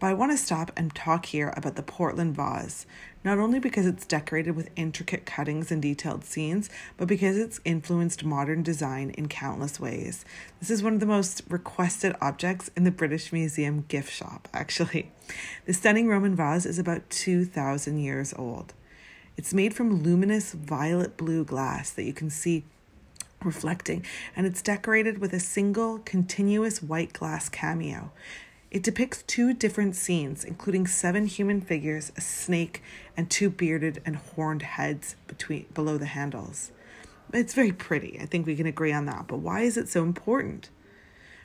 But I want to stop and talk here about the Portland vase, not only because it's decorated with intricate cuttings and detailed scenes, but because it's influenced modern design in countless ways. This is one of the most requested objects in the British Museum gift shop, (laughs) actually. The stunning Roman vase is about 2,000 years old. It's made from luminous violet blue glass that you can see reflecting, and it's decorated with a single continuous white glass cameo. It depicts two different scenes, including seven human figures, a snake, and two bearded and horned heads between below the handles. It's very pretty. I think we can agree on that. But why is it so important?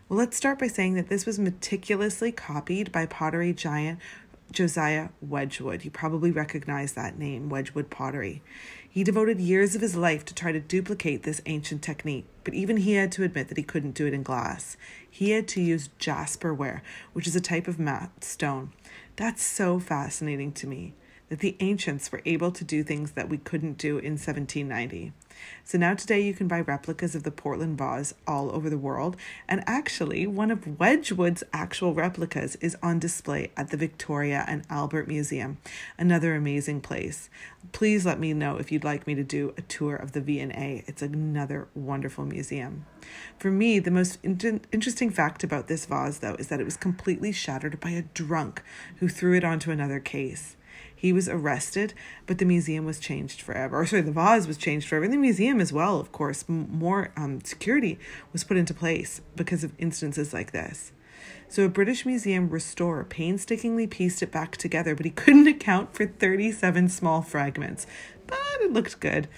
Well, let's start by saying that this was meticulously copied by pottery giant Josiah Wedgwood. You probably recognize that name, Wedgwood pottery. He devoted years of his life to try to duplicate this ancient technique, but even he had to admit that he couldn't do it in glass. He had to use jasperware, which is a type of matte stone. That's so fascinating to me that the ancients were able to do things that we couldn't do in 1790. So now today you can buy replicas of the Portland vase all over the world. And actually, one of Wedgwood's actual replicas is on display at the Victoria and Albert Museum, another amazing place. Please let me know if you'd like me to do a tour of the V&A. It's another wonderful museum. For me, the most in- interesting fact about this vase, though, is that it was completely shattered by a drunk who threw it onto another case. He was arrested, but the museum was changed forever. Or sorry, the vase was changed forever. And the museum as well, of course. More um, security was put into place because of instances like this. So a British museum restorer painstakingly pieced it back together, but he couldn't account for 37 small fragments. But it looked good.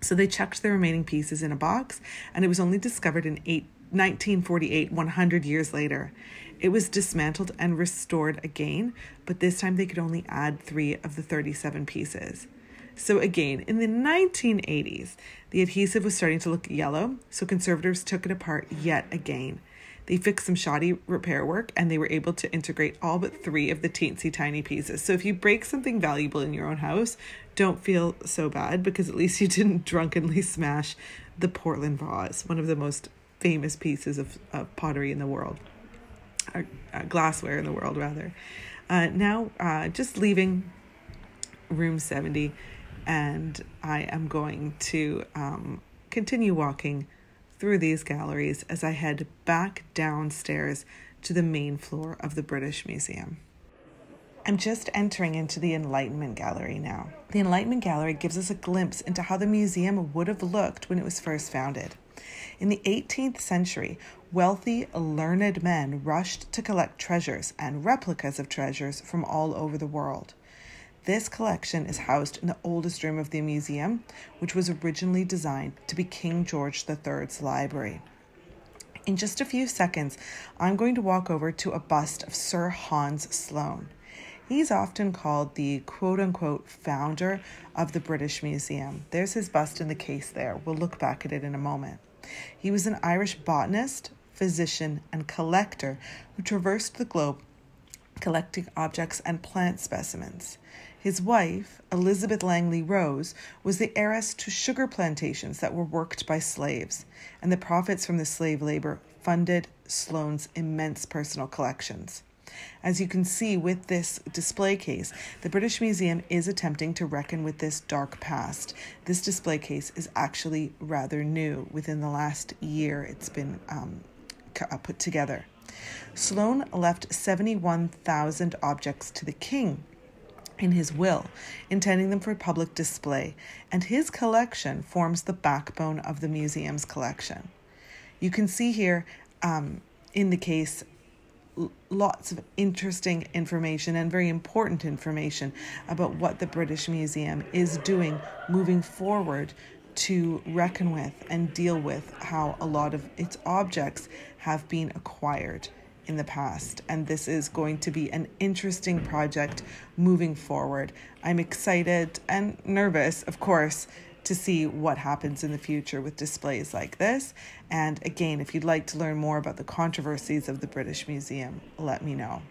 So they chucked the remaining pieces in a box, and it was only discovered in eight, 1948, 100 years later. It was dismantled and restored again, but this time they could only add three of the 37 pieces. So, again, in the 1980s, the adhesive was starting to look yellow, so conservators took it apart yet again. They fixed some shoddy repair work and they were able to integrate all but three of the teensy tiny pieces. So, if you break something valuable in your own house, don't feel so bad because at least you (laughs) didn't drunkenly smash the Portland vase, one of the most famous pieces of, of pottery in the world uh, glassware in the world, rather. Uh, now, uh, just leaving room 70, and I am going to um, continue walking through these galleries as I head back downstairs to the main floor of the British Museum. I'm just entering into the Enlightenment Gallery now. The Enlightenment Gallery gives us a glimpse into how the museum would have looked when it was first founded. In the 18th century, wealthy, learned men rushed to collect treasures and replicas of treasures from all over the world. This collection is housed in the oldest room of the museum, which was originally designed to be King George III's library. In just a few seconds, I'm going to walk over to a bust of Sir Hans Sloane. He's often called the quote unquote founder of the British Museum. There's his bust in the case there. We'll look back at it in a moment. He was an Irish botanist, physician, and collector who traversed the globe collecting objects and plant specimens. His wife, Elizabeth Langley Rose, was the heiress to sugar plantations that were worked by slaves, and the profits from the slave labor funded Sloane's immense personal collections. As you can see with this display case, the British Museum is attempting to reckon with this dark past. This display case is actually rather new. Within the last year, it's been um, uh, put together. Sloane left 71,000 objects to the king in his will, intending them for public display, and his collection forms the backbone of the museum's collection. You can see here um, in the case lots of interesting information and very important information about what the British Museum is doing moving forward to reckon with and deal with how a lot of its objects have been acquired in the past. And this is going to be an interesting project moving forward. I'm excited and nervous, of course, to see what happens in the future with displays like this. And again, if you'd like to learn more about the controversies of the British Museum, let me know.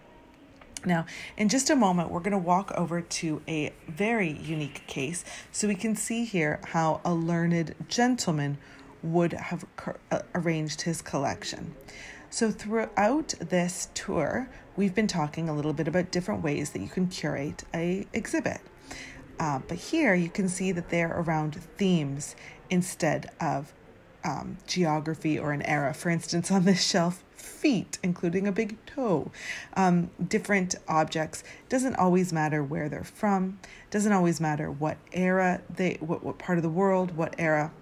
Now, in just a moment, we're going to walk over to a very unique case so we can see here how a learned gentleman would have uh, arranged his collection. So, throughout this tour, we've been talking a little bit about different ways that you can curate a exhibit. Uh, but here you can see that they're around themes instead of um, geography or an era. For instance, on this (laughs) shelf, feet, including a big toe. Um, different objects. Doesn't always matter where they're from. Doesn't always matter what era they, what, what part of the world, what era.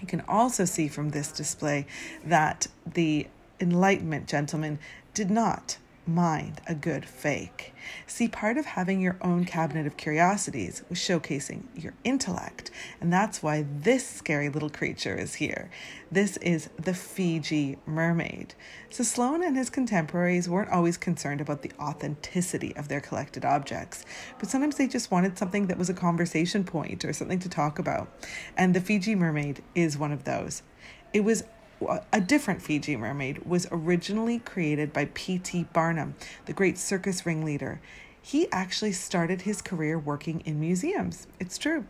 You can also see from this display that the Enlightenment gentleman did not mind a good fake. See, part of having your own cabinet of curiosities was showcasing your intellect, and that's why this scary little creature is here. This is the Fiji mermaid. So, Sloane and his contemporaries weren't always concerned about the authenticity of their collected objects, but sometimes they just wanted something that was a conversation point or something to talk about, and the Fiji mermaid is one of those. It was a different Fiji mermaid was originally created by P.T. Barnum, the great circus ringleader. He actually started his career working in museums. It's true.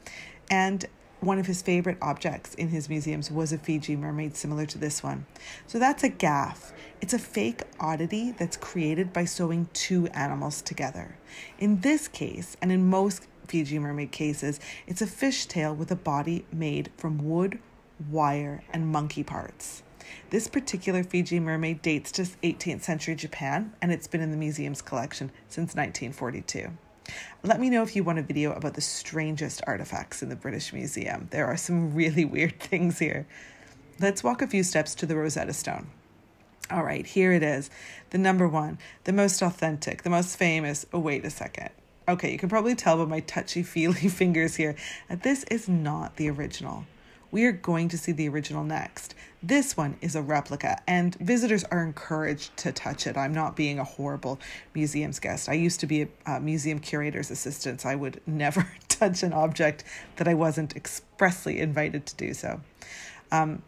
And one of his favorite objects in his museums was a Fiji mermaid similar to this one. So that's a gaff. It's a fake oddity that's created by sewing two animals together. In this case, and in most Fiji mermaid cases, it's a fishtail with a body made from wood, wire, and monkey parts. This particular Fiji mermaid dates to 18th century Japan and it's been in the museum's collection since 1942. Let me know if you want a video about the strangest artifacts in the British Museum. There are some really (laughs) weird things here. Let's walk a few steps to the Rosetta Stone. All right, here it is. The number one, the most authentic, the most famous. Oh, wait a second. Okay, you can probably tell by my touchy feely (laughs) fingers here that this is not the original. We are going to see the original next. This one is a replica, and visitors are encouraged to touch it. I'm not being a horrible museum's guest. I used to be a, a museum curator's assistant. So I would (laughs) never touch an object that I wasn't expressly invited to do so. Um,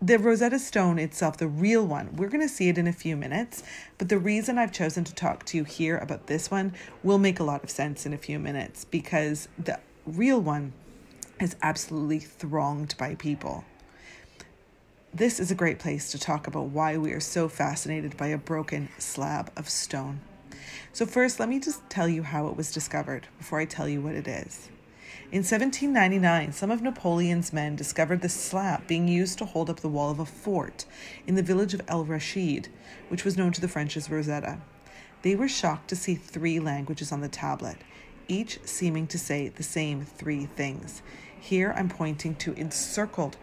the Rosetta Stone itself, the real one, we're going to see it in a few minutes, but the reason I've chosen to talk to you here about this one will make a lot of sense in a few minutes because the real one is absolutely thronged by people. This is a great place to talk about why we are so fascinated by a broken slab of stone. So, first, let me just tell you how it was discovered before I tell you what it is. In 1799, some of Napoleon's men discovered the slab being used to hold up the wall of a fort in the village of El Rashid, which was known to the French as Rosetta. They were shocked to see three languages on the tablet, each seeming to say the same three things. Here I'm pointing to encircled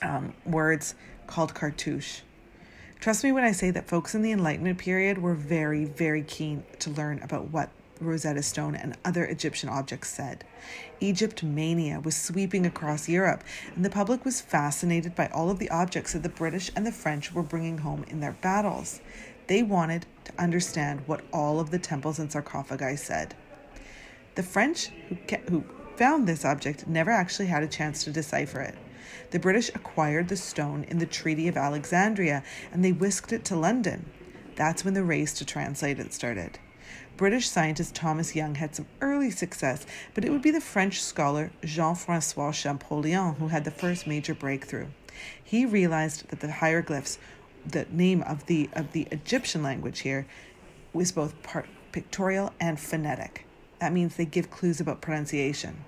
um, words called cartouche. Trust me when I say that folks in the Enlightenment period were very, very keen to learn about what Rosetta Stone and other Egyptian objects said. Egypt mania was sweeping across Europe, and the public was fascinated by all of the objects that the British and the French were bringing home in their battles. They wanted to understand what all of the temples and sarcophagi said. The French who, who found this object never actually had a chance to decipher it. The British acquired the stone in the Treaty of Alexandria and they whisked it to London. That's when the race to translate it started. British scientist Thomas Young had some early success, but it would be the French scholar Jean Francois Champollion who had the first major breakthrough. He realized that the hieroglyphs, the name of the of the Egyptian language here, was both part pictorial and phonetic. That means they give clues about pronunciation.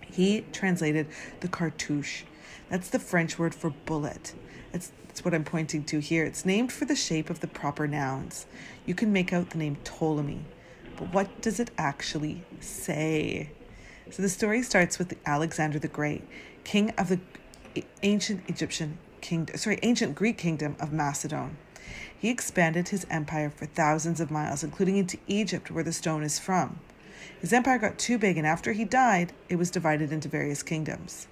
He translated the cartouche. That's the French word for bullet. It's, that's what I'm pointing to here. It's named for the shape of the proper nouns. You can make out the name Ptolemy. But what does it actually say? So the story starts with Alexander the Great, king of the ancient Egyptian kingdom, sorry, ancient Greek kingdom of Macedon. He expanded his empire for thousands of miles, including into Egypt, where the stone is from. His empire got too big, and after he died, it was divided into various kingdoms.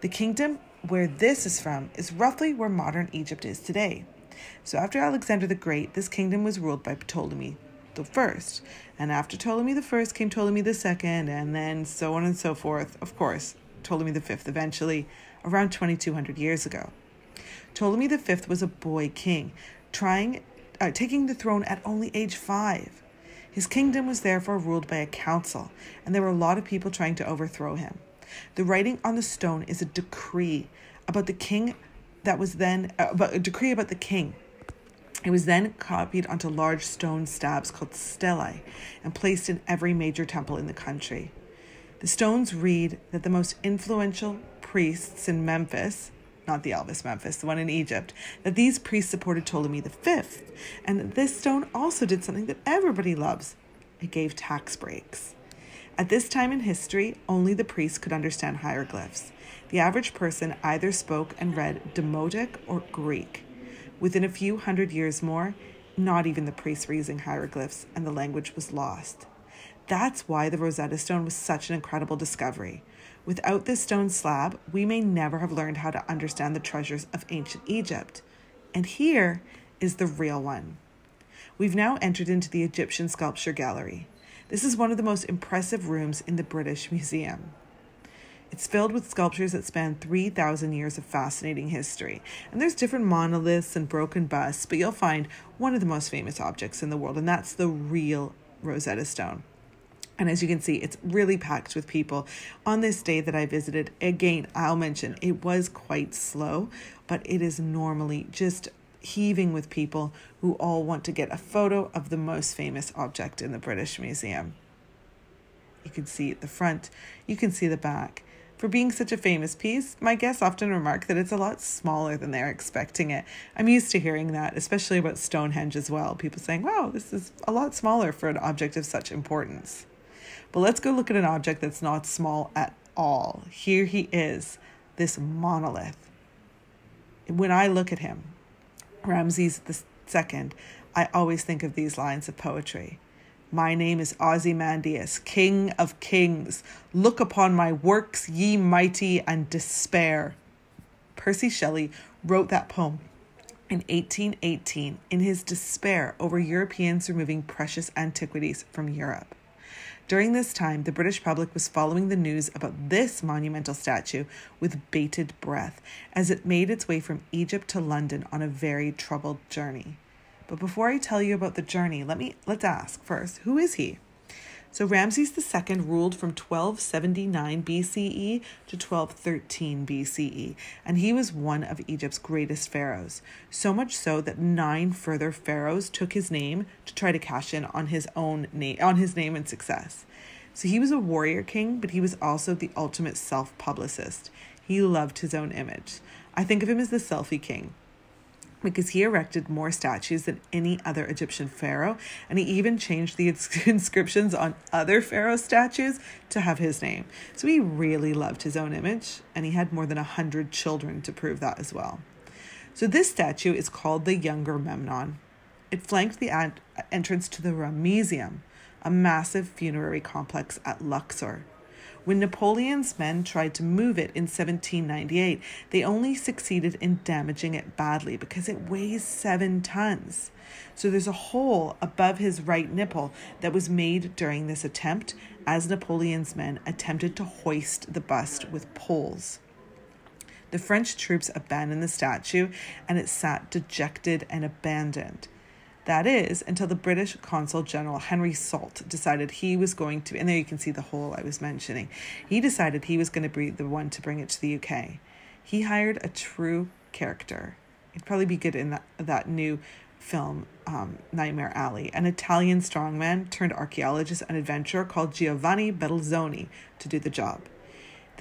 The kingdom where this is from is roughly where modern Egypt is today. So after Alexander the Great, this kingdom was ruled by Ptolemy the first, and after Ptolemy the first came Ptolemy the second, and then so on and so forth. Of course, Ptolemy the fifth eventually, around 2200 years ago. Ptolemy the fifth was a boy king, trying, uh, taking the throne at only age five. His kingdom was therefore ruled by a council, and there were a lot of people trying to overthrow him. The writing on the stone is a decree about the king that was then uh, about a decree about the king. It was then copied onto large stone stabs called stelae and placed in every major temple in the country. The stones read that the most influential priests in Memphis, not the Elvis Memphis, the one in Egypt, that these priests supported Ptolemy V. And this stone also did something that everybody loves it gave tax breaks. At this time in history, only the priests could understand hieroglyphs. The average person either spoke and read Demotic or Greek. Within a few hundred years more, not even the priests were using hieroglyphs, and the language was lost. That's why the Rosetta Stone was such an incredible discovery. Without this stone slab, we may never have learned how to understand the treasures of ancient Egypt. And here is the real one. We've now entered into the Egyptian Sculpture Gallery. This is one of the most impressive rooms in the British Museum. It's filled with sculptures that span 3,000 years of fascinating history. And there's different monoliths and broken busts, but you'll find one of the most famous objects in the world, and that's the real Rosetta Stone. And as you can see, it's really packed with people. On this day that I visited, again, I'll mention it was quite slow, but it is normally just heaving with people who all want to get a photo of the most famous object in the British Museum. You can see the front, you can see the back. For being such a famous piece, my guests often remark that it's a lot smaller than they're expecting it. I'm used to hearing that, especially about Stonehenge as well. People saying, wow, this is a lot smaller for an object of such importance. But let's go look at an object that's not small at all. Here he is, this monolith. When I look at him, Ramses II, I always think of these lines of poetry. My name is Ozymandias, King of Kings. Look upon my works, ye mighty, and despair. Percy Shelley wrote that poem in 1818 in his despair over Europeans removing precious antiquities from Europe. During this time, the British public was following the news about this monumental statue with bated breath as it made its way from Egypt to London on a very troubled journey. But before I tell you about the journey, let me let's ask first, who is he? So Ramses II ruled from 1279 BCE to 1213 BCE, and he was one of Egypt's greatest pharaohs. So much so that nine further pharaohs took his name to try to cash in on his own name on his name and success. So he was a warrior king, but he was also the ultimate self-publicist. He loved his own image. I think of him as the selfie king because he erected more statues than any other Egyptian pharaoh, and he even changed the (laughs) inscriptions on other pharaoh statues to have his name. So he really loved his own image, and he had more than a hundred children to prove that as well. So this statue is called the Younger Memnon. It flanked the ad- entrance to the Ramesseum, a massive funerary complex at Luxor. When Napoleon's men tried to move it in 1798, they only succeeded in damaging it badly because it weighs seven tons. So there's a hole above his right nipple that was made during this attempt as Napoleon's men attempted to hoist the bust with poles. The French troops abandoned the statue and it sat dejected and abandoned. That is, until the British Consul General Henry Salt decided he was going to, and there you can see the hole I was mentioning. He decided he was going to be the one to bring it to the UK. He hired a true character. It'd probably be good in that, that new film, um, Nightmare Alley, an Italian strongman turned archaeologist and adventurer called Giovanni Belzoni to do the job.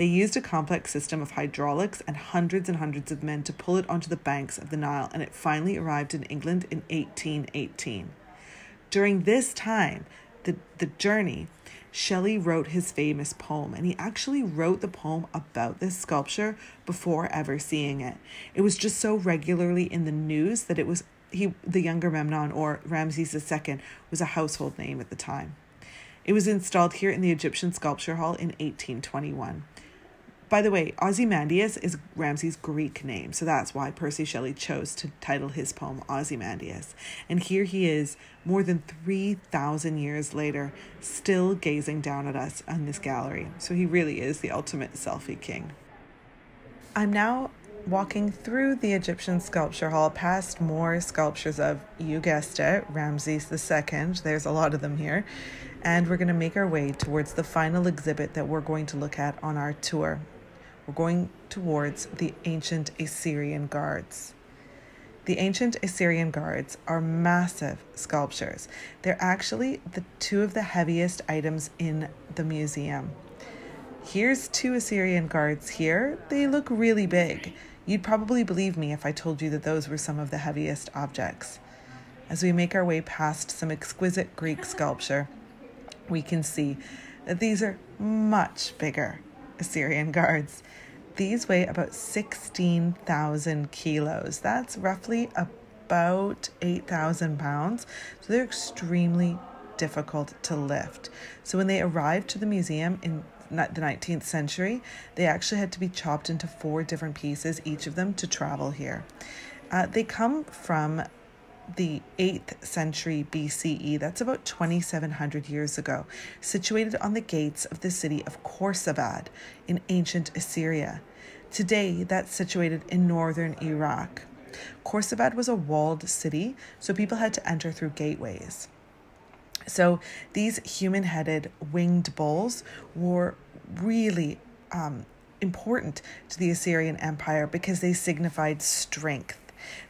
They used a complex system of hydraulics and hundreds and hundreds of men to pull it onto the banks of the Nile, and it finally arrived in England in 1818. During this time, the, the journey, Shelley wrote his famous poem, and he actually wrote the poem about this sculpture before ever seeing it. It was just so regularly in the news that it was he the younger Memnon or Ramses II was a household name at the time. It was installed here in the Egyptian Sculpture Hall in 1821. By the way, Ozymandias is Ramses' Greek name, so that's why Percy Shelley chose to title his poem Ozymandias. And here he is, more than 3,000 years later, still gazing down at us on this gallery. So he really is the ultimate selfie king. I'm now walking through the Egyptian sculpture hall past more sculptures of, you guessed it, Ramses II. There's a lot of them here. And we're going to make our way towards the final exhibit that we're going to look at on our tour. We're going towards the ancient Assyrian guards. The ancient Assyrian guards are massive sculptures. They're actually the two of the heaviest items in the museum. Here's two Assyrian guards here. They look really big. You'd probably believe me if I told you that those were some of the heaviest objects. As we make our way past some exquisite Greek sculpture, we can see that these are much bigger Assyrian guards. These weigh about 16,000 kilos. That's roughly about 8,000 pounds. So they're extremely difficult to lift. So when they arrived to the museum in the 19th century, they actually had to be chopped into four different pieces, each of them, to travel here. Uh, they come from the 8th century BCE, that's about 2700 years ago, situated on the gates of the city of Khorsabad in ancient Assyria. Today, that's situated in northern Iraq. Khorsabad was a walled city, so people had to enter through gateways. So these human headed winged bulls were really um, important to the Assyrian Empire because they signified strength.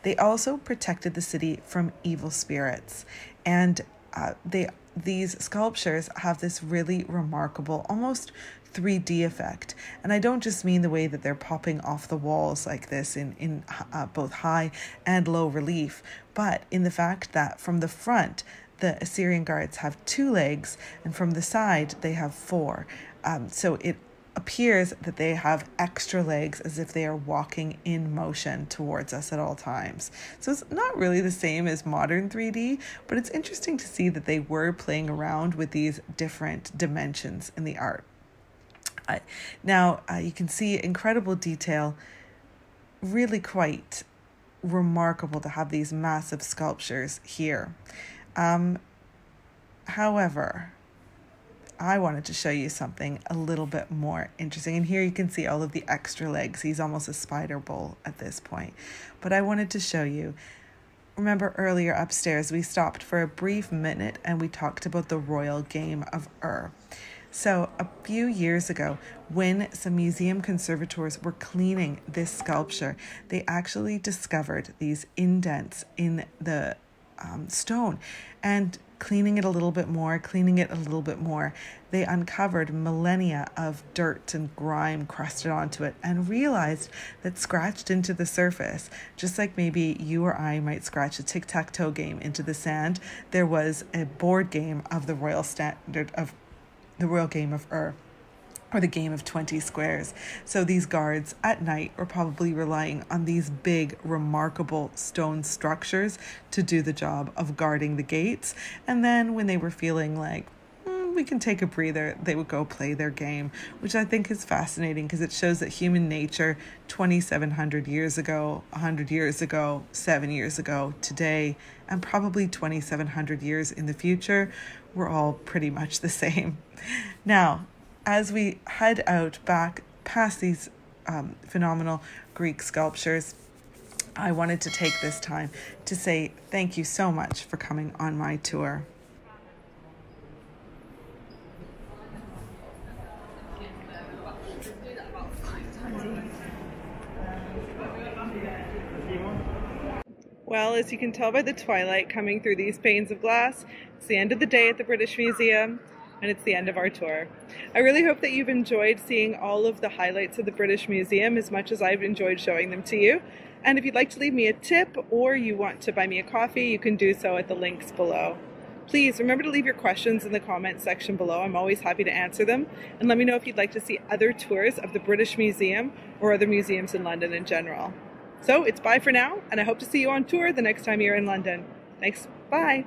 They also protected the city from evil spirits, and uh, they these sculptures have this really remarkable, almost 3D effect. And I don't just mean the way that they're popping off the walls like this in, in uh, both high and low relief, but in the fact that from the front, the Assyrian guards have two legs, and from the side, they have four. Um, so it appears that they have extra legs as if they are walking in motion towards us at all times. So it's not really the same as modern 3D, but it's interesting to see that they were playing around with these different dimensions in the art. Uh, now, uh, you can see incredible detail, really quite remarkable to have these massive sculptures here. Um, however, I wanted to show you something a little bit more interesting. And here you can see all of the extra legs. He's almost a spider bull at this point. But I wanted to show you. Remember earlier upstairs, we stopped for a brief minute and we talked about the royal game of Ur. So, a few years ago, when some museum conservators were cleaning this sculpture, they actually discovered these indents in the um, stone and cleaning it a little bit more, cleaning it a little bit more, they uncovered millennia of dirt and grime crusted onto it and realized that scratched into the surface, just like maybe you or I might scratch a tic tac toe game into the sand, there was a board game of the royal standard of the royal game of Ur or the game of 20 squares. So these guards at night were probably relying on these big, remarkable stone structures to do the job of guarding the gates. And then when they were feeling like, mm, we can take a breather, they would go play their game, which I think is fascinating because it shows that human nature 2,700 years ago, 100 years ago, seven years ago, today, and probably 2,700 years in the future, we're all pretty much the (laughs) same. Now, as we head out back past these um, phenomenal Greek sculptures, I wanted to take this time to say thank you so much for coming on my tour. Well, as you can tell by the twilight coming through these panes of glass, it's the end of the day at the British Museum and it's the end of our tour. I really hope that you've enjoyed seeing all of the highlights of the British Museum as much as I've enjoyed showing them to you. And if you'd like to leave me a tip or you want to buy me a coffee, you can do so at the links below. Please remember to leave your questions in the comment section below. I'm always happy to answer them. And let me know if you'd like to see other tours of the British Museum or other museums in London in general. So it's bye for now, and I hope to see you on tour the next time you're in London. Thanks. Bye.